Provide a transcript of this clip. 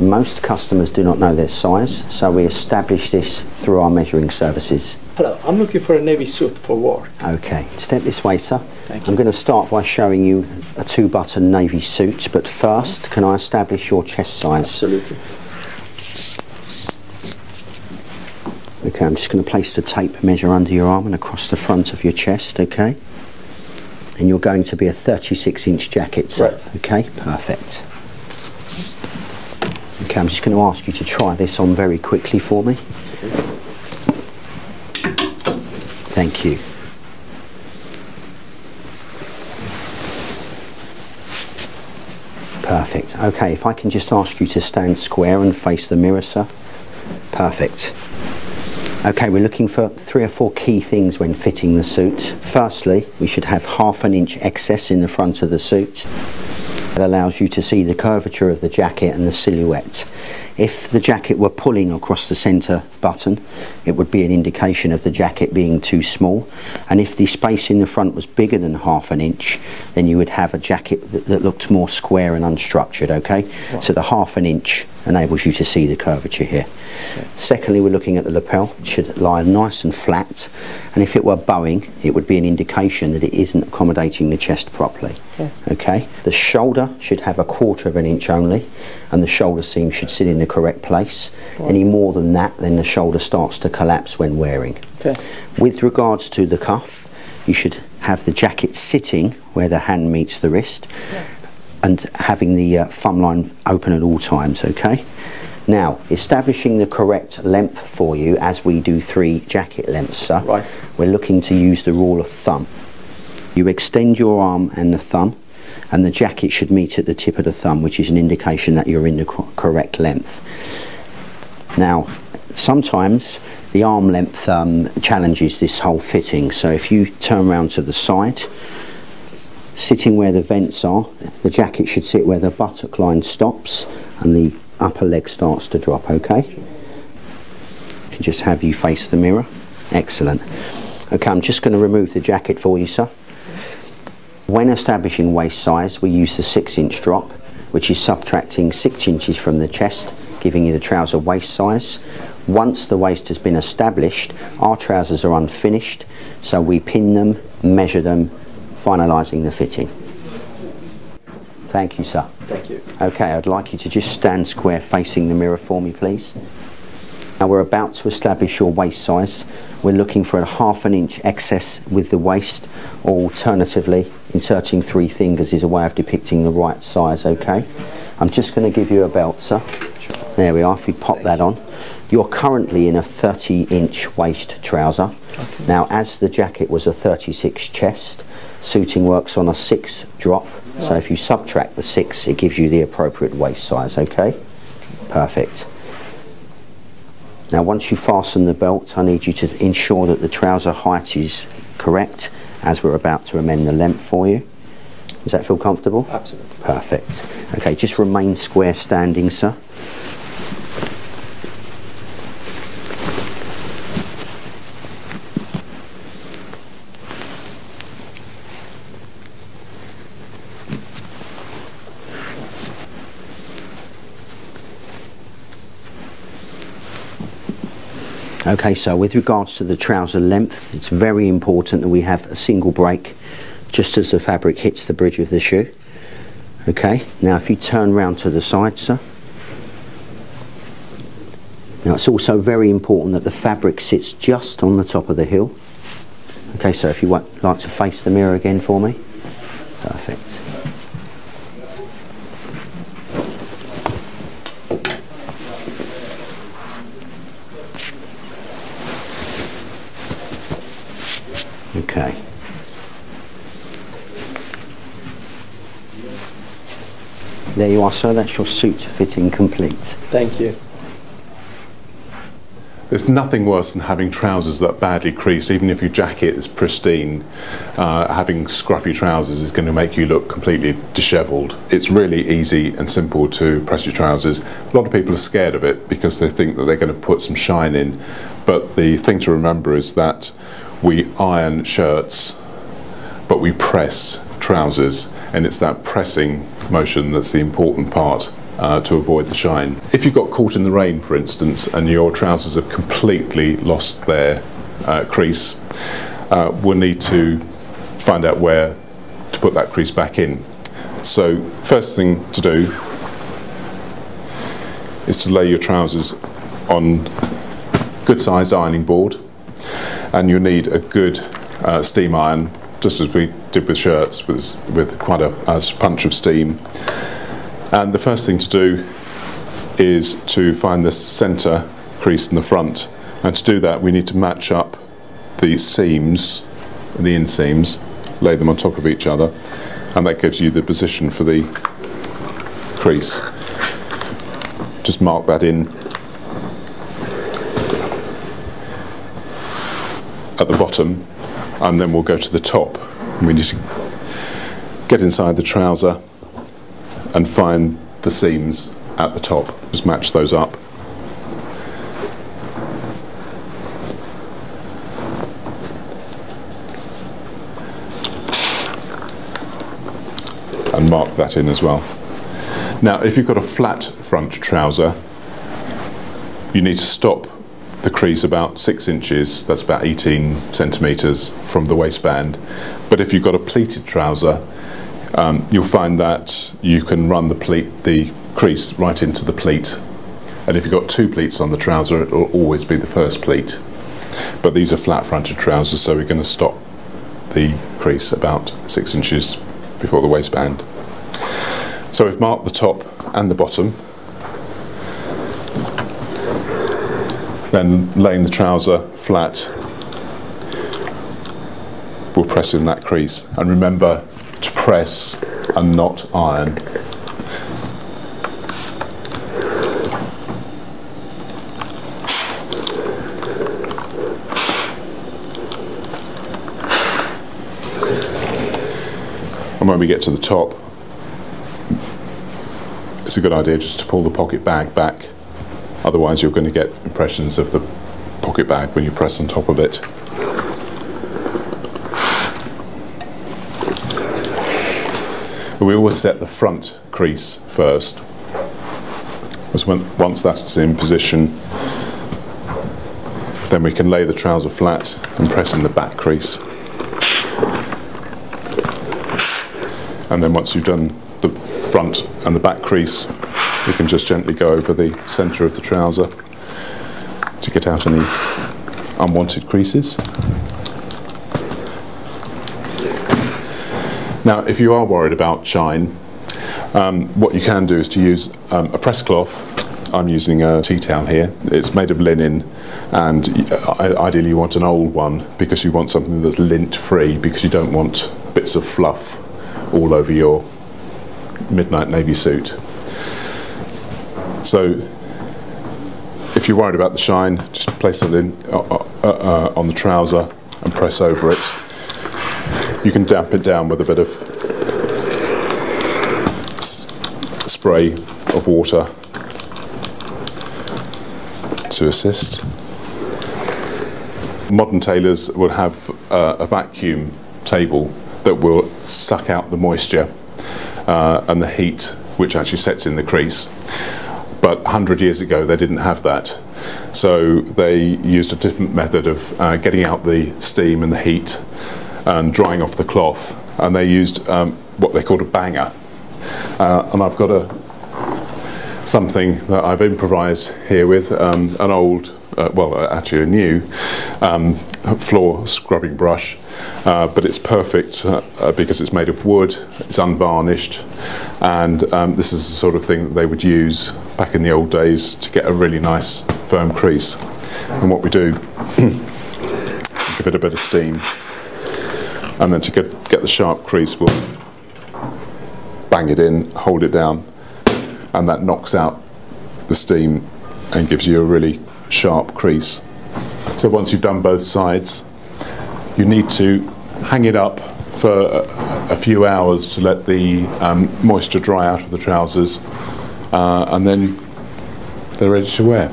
Most customers do not know their size, so we establish this through our measuring services. Hello, I'm looking for a navy suit for work. Okay, step this way, sir. Thank you. I'm going to start by showing you a two-button navy suit, but first, can I establish your chest size? Absolutely. Okay, I'm just going to place the tape measure under your arm and across the front of your chest, okay? And you're going to be a 36 inch jacket, sir. Right. Okay, perfect. Okay, I'm just going to ask you to try this on very quickly for me. Thank you. Perfect. Okay, if I can just ask you to stand square and face the mirror, sir. Perfect. Okay, we're looking for three or four key things when fitting the suit. Firstly, we should have half an inch excess in the front of the suit. That allows you to see the curvature of the jacket and the silhouette. If the jacket were pulling across the centre button, it would be an indication of the jacket being too small. And if the space in the front was bigger than half an inch, then you would have a jacket that, that looked more square and unstructured, okay? So the half an inch enables you to see the curvature here. Secondly, we're looking at the lapel. It should lie nice and flat. And if it were bowing, it would be an indication that it isn't accommodating the chest properly. Okay. The shoulder should have a quarter of an inch only, and the shoulder seam should sit in the correct place. Any more than that, then the shoulder starts to collapse when wearing. Okay. With regards to the cuff, you should have the jacket sitting where the hand meets the wrist and having the uh, thumb line open at all times, okay? Now, establishing the correct length for you as we do three jacket lengths, sir, Right. we're looking to use the rule of thumb. You extend your arm and the thumb, and the jacket should meet at the tip of the thumb, which is an indication that you're in the co- correct length. Now, sometimes the arm length um, challenges this whole fitting. So if you turn around to the side, sitting where the vents are, the jacket should sit where the buttock line stops and the upper leg starts to drop, okay? Can just have you face the mirror. Excellent. Okay, I'm just going to remove the jacket for you, sir. When establishing waist size, we use the six inch drop, which is subtracting six inches from the chest, giving you the trouser waist size. Once the waist has been established, our trousers are unfinished, so we pin them, measure them, finalising the fitting. Thank you, sir. Thank you. Okay, I'd like you to just stand square facing the mirror for me, please. Now we're about to establish your waist size. We're looking for a half an inch excess with the waist, or alternatively, inserting three fingers is a way of depicting the right size, okay? I'm just going to give you a belt, sir. There we are, if you pop that on. You're currently in a 30 inch waist trouser. Now, as the jacket was a 36 chest, suiting works on a 6 drop. So if you subtract the 6, it gives you the appropriate waist size, okay? Perfect. Now once you fasten the belt, I need you to ensure that the trouser height is correct as we're about to amend the length for you. Does that feel comfortable? Absolutely. Perfect. Okay, just remain square standing, sir. Okay, so with regards to the trouser length, it's very important that we have a single break just as the fabric hits the bridge of the shoe. Okay, now if you turn round to the side, sir. Now it's also very important that the fabric sits just on the top of the heel. Okay, so if you like to face the mirror again for me. Perfect. Okay. There you are, sir. That's your suit fitting complete. Thank you. There's nothing worse than having trousers that are badly creased, even if your jacket is pristine. Uh, having scruffy trousers is going to make you look completely dishevelled. It's really easy and simple to press your trousers. A lot of people are scared of it because they think that they're going to put some shine in. But the thing to remember is that we iron shirts, but we press trousers, and it's that pressing motion that's the important part uh, to avoid the shine. If you've got caught in the rain, for instance, and your trousers have completely lost their uh, crease, uh, we'll need to find out where to put that crease back in. So first thing to do is to lay your trousers on a good sized ironing board and you'll need a good uh, steam iron just as we did with shirts with, with quite a, a punch of steam. And the first thing to do is to find the centre crease in the front. And to do that we need to match up the seams the inseams lay them on top of each other and that gives you the position for the crease. Just mark that in at the bottom and then we'll go to the top. We need to get inside the trouser and find the seams at the top. Just match those up. And mark that in as well. Now, if you've got a flat front trouser, you need to stop the crease about six inches, that's about 18 centimetres from the waistband. But if you've got a pleated trouser, um, you'll find that you can run the, pleat, the crease right into the pleat. And if you've got two pleats on the trouser, it will always be the first pleat. But these are flat fronted trousers, so we're going to stop the crease about six inches before the waistband. So we've marked the top and the bottom. Then laying the trouser flat, we'll press in that crease. And remember to press and not iron. And when we get to the top, it's a good idea just to pull the pocket bag back. Otherwise, you're going to get impressions of the pocket bag when you press on top of it. We always set the front crease first. Because once that's in position, then we can lay the trouser flat and press in the back crease. And then once you've done the front and the back crease, we can just gently go over the centre of the trouser to get out any unwanted creases. Now, if you are worried about shine, um, what you can do is to use um, a press cloth. I'm using a tea towel here. It's made of linen, and ideally you want an old one because you want something that's lint free because you don't want bits of fluff all over your midnight navy suit. So if you're worried about the shine, just place it in uh, uh, uh, on the trouser and press over it. You can damp it down with a bit of spray of water to assist. Modern tailors will have uh, a vacuum table that will suck out the moisture uh, and the heat which actually sets in the crease. But 100 years ago they didn't have that. So they used a different method of uh, getting out the steam and the heat and drying off the cloth. And they used um, what they called a banger. Uh, and I've got a something that I've improvised here with um, an old, uh, well, actually a new um, floor scrubbing brush, uh, but it's perfect uh, because it's made of wood, it's unvarnished, and um, this is the sort of thing that they would use back in the old days to get a really nice firm crease. And what we do, give it a bit of steam, and then to get, get the sharp crease, we'll bang it in, hold it down, and that knocks out the steam and gives you a really sharp crease. So once you've done both sides, you need to hang it up for a, a few hours to let the um, moisture dry out of the trousers, uh, and then they're ready to wear.